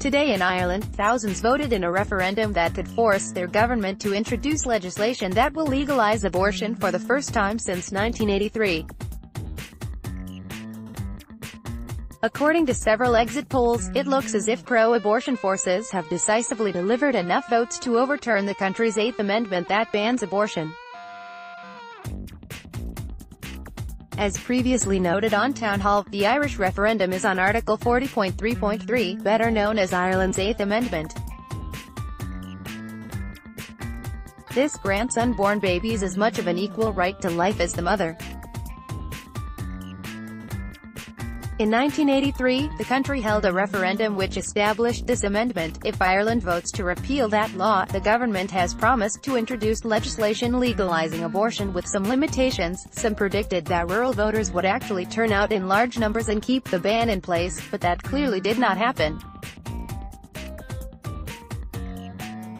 Today in Ireland, thousands voted in a referendum that could force their government to introduce legislation that will legalize abortion for the first time since 1983. According to several exit polls, it looks as if pro-abortion forces have decisively delivered enough votes to overturn the country's Eighth Amendment that bans abortion. As previously noted on Townhall, the Irish referendum is on Article 40.3.3, better known as Ireland's Eighth Amendment. This grants unborn babies as much of an equal right to life as the mother. In 1983, the country held a referendum which established this amendment. If Ireland votes to repeal that law, the government has promised to introduce legislation legalizing abortion with some limitations. Some predicted that rural voters would actually turn out in large numbers and keep the ban in place, but that clearly did not happen.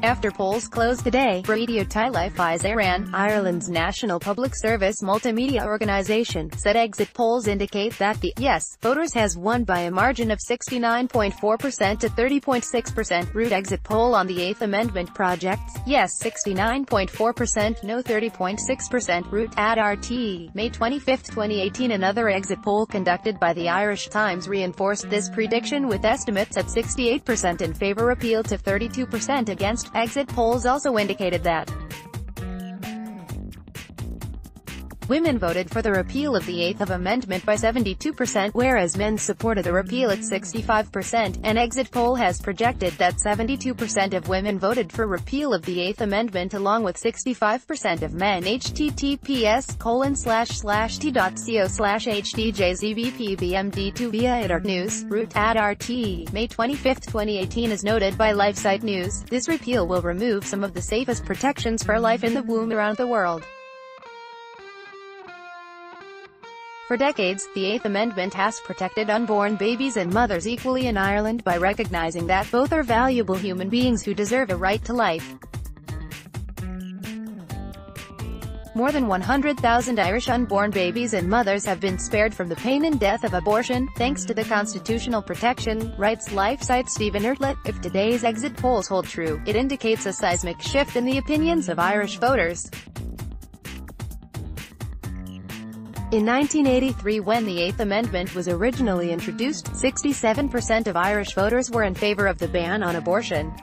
After polls closed today, Raidió Teilifís Éireann, Ireland's national public service multimedia organisation, said exit polls indicate that the Yes voters has won by a margin of 69.4% to 30.6%. Root exit poll on the Eighth Amendment projects, Yes 69.4%, No 30.6%. Root at RT, May 25, 2018 Another exit poll conducted by the Irish Times reinforced this prediction with estimates at 68% in favour appeal to 32% against Exit polls also indicated that Women voted for the repeal of the Eighth Amendment by 72%, whereas men supported the repeal at 65%. An exit poll has projected that 72% of women voted for repeal of the Eighth Amendment along with 65% of men. https colon slash slash t.co slash hdjzbpbmd2 via IDAR News, root at RT, May 25, 2018 as noted by LifeSite News, this repeal will remove some of the safest protections for life in the womb around the world. For decades, the Eighth Amendment has protected unborn babies and mothers equally in Ireland by recognising that both are valuable human beings who deserve a right to life. More than 100,000 Irish unborn babies and mothers have been spared from the pain and death of abortion, thanks to the constitutional protection, writes Life site Steven Ertelt. If today's exit polls hold true, it indicates a seismic shift in the opinions of Irish voters. In 1983 when the Eighth Amendment was originally introduced, 67% of Irish voters were in favor of the ban on abortion.